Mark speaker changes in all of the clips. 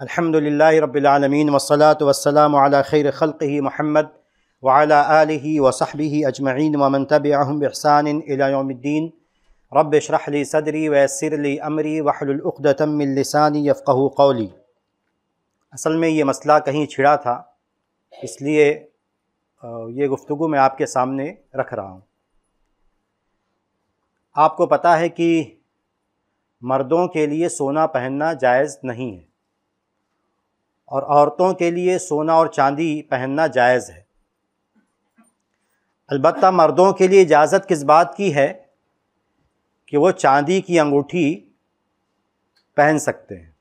Speaker 1: अल्हम्दुलिल्लाह रब्बिल वस्सलातु वस्सलामु अला खैर खल्क़िही मुहम्मद व अला आलिहि व सहबिहि अजमईन व मन तबिअहुम बिहसान इला यौमिद्दीन रब इशरह ली सदरी व यस्सिर ली अमरी वहलुल उक़दतम मिन लिसानी यफ़क़हू क़ौली असल में ये मसला कहीं छिड़ा था, इसलिए ये गुफ्तु मैं आपके सामने रख रहा हूँ। आपको पता है कि मर्दों के लिए सोना पहनना जायज़ नहीं है। और औरतों के लिए सोना और चांदी पहनना जायज़ है। अलबत् मर्दों के लिए इजाज़त किस बात की है कि वो चांदी की अंगूठी पहन सकते हैं?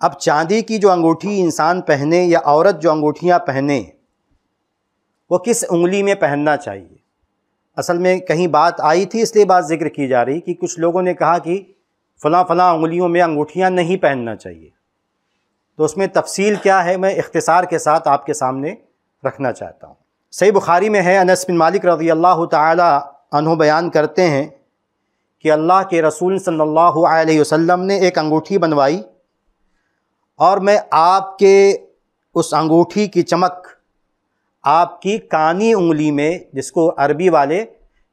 Speaker 1: अब चांदी की जो अंगूठी इंसान पहने या औरत जो अंगूठियाँ पहने, वो किस उंगली में पहनना चाहिए? असल में कहीं बात आई थी, इसलिए बात ज़िक्र की जा रही कि कुछ लोगों ने कहा कि फ़लाँ फ़लाँ उंगलियों में अंगूठियाँ नहीं पहनना चाहिए। तो उसमें तफसील क्या है, मैं इख्तसार के साथ आपके सामने रखना चाहता हूँ। सही बुखारी में है, अनस बिन मालिक रज़ी अल्लाह तह बयान करते हैं कि अल्लाह के रसूल सल्लल्लाहु अलैहि वसल्लम ने एक अंगूठी बनवाई और मैं आपके उस अंगूठी की चमक, आपकी कानी उंगली में, जिसको अरबी वाले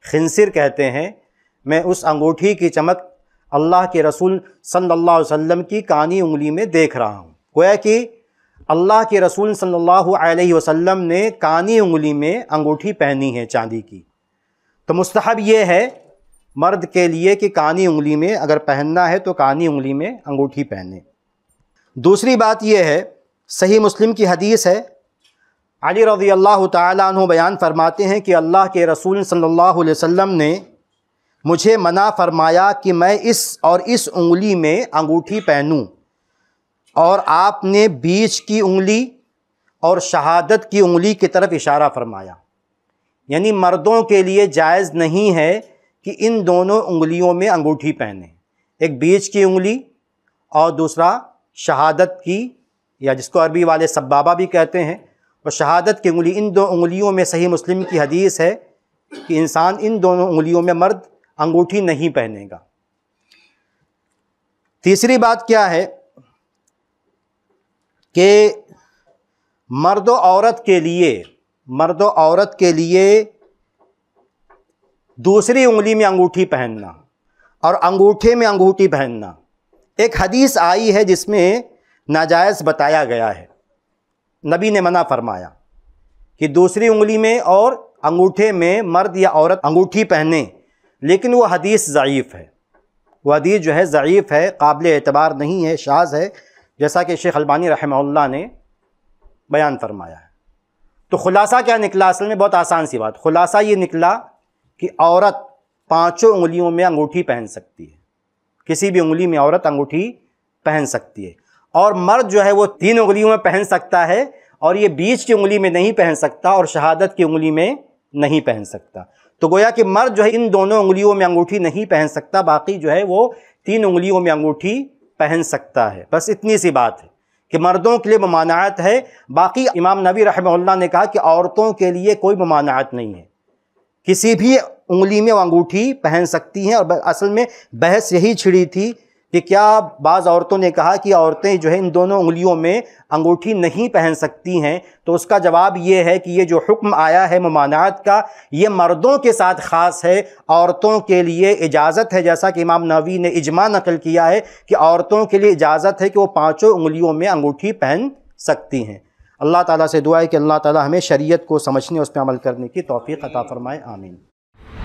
Speaker 1: खिंसिर कहते हैं, मैं उस अंगूठी की चमक अल्लाह के रसूल सल्लल्लाहु अलैहि वसल्लम की कानी उंगली में देख रहा हूँ। गोया कि अल्लाह के रसूल सल्लल्लाहु अलैहि वसल्लम ने कानी उंगली में अंगूठी पहनी है चांदी की। तो मुस्तहब ये है, मर्द के लिए कि कानी उंगली में अगर पहनना है तो कानी उंगली में अंगूठी पहने। दूसरी बात यह है, सही मुस्लिम की हदीस है। अली रज़ी अल्लाह तु बयान फरमाते हैं कि अल्लाह के रसूल सल्लल्लाहु अलैहि वसल्लम ने मुझे मना फरमाया कि मैं इस और इस उंगली में अंगूठी पहनूं। और आपने बीच की उंगली और शहादत की उंगली की तरफ़ इशारा फरमाया। यानी मर्दों के लिए जायज़ नहीं है कि इन दोनों उंगलियों में अंगूठी पहने। एक बीच की उंगली और दूसरा शहादत की, या जिसको अरबी वाले सब्बाबा भी कहते हैं। और शहादत की उंगली, इन दो उंगलियों में सही मुस्लिम की हदीस है कि इंसान इन दोनों उंगलियों में मर्द अंगूठी नहीं पहनेगा। तीसरी बात क्या है? कि मर्द औरत के लिए, मर्द औरत के लिए दूसरी उंगली में अंगूठी पहनना और अंगूठे में अंगूठी पहनना। एक हदीस आई है जिसमें नाजायज़ बताया गया है। नबी ने मना फरमाया कि दूसरी उंगली में और अंगूठे में मर्द या औरत अंगूठी पहने, लेकिन वो हदीस ज़यीफ़ है। वह हदीस जो है ज़यीफ़ है, काबिल एतबार नहीं है, शाज है। जैसा कि शेख अलबानी रहमल्ला ने बयान फरमाया है। तो ख़ुलासा क्या निकला? असल में बहुत आसान सी बात। ख़ुलासा ये निकला कि औरत पाँचों उंगलियों में अंगूठी पहन सकती है। किसी भी उंगली में औरत अंगूठी पहन सकती है। और मर्द जो है वो तीन उंगलियों में पहन सकता है और ये बीच की उंगली में नहीं पहन सकता और शहादत की उंगली में नहीं पहन सकता। तो गोया कि मर्द जो है इन दोनों उंगलियों में अंगूठी नहीं पहन सकता, बाकी जो है वो तीन उंगलियों में अंगूठी पहन सकता है। बस इतनी सी बात है कि मर्दों के लिए ममानात है। बाकी इमाम नबी रहमल्ला ने कहा कि औरतों के लिए कोई ममानात नहीं है। किसी भी उंगली में अंगूठी पहन सकती हैं और असल में बहस यही छिड़ी थी कि क्या बाज़ औरतों ने कहा कि औरतें जो है इन दोनों उंगलियों में अंगूठी नहीं पहन सकती हैं? तो उसका जवाब ये है कि ये जो हुक्म आया है ममानात का, ये मर्दों के साथ ख़ास है। औरतों के लिए इजाज़त है। जैसा कि इमाम नवी ने इजमा नकल किया है कि औरतों के लिए इजाज़त है कि वो पाँचों उंगलियों में अंगूठी पहन सकती हैं। अल्लाह ताला से दुआ है कि अल्लाह ताला हमें शरीयत को समझने उस पर अमल करने की तोफ़ी अता फ़रमाए। आमीन।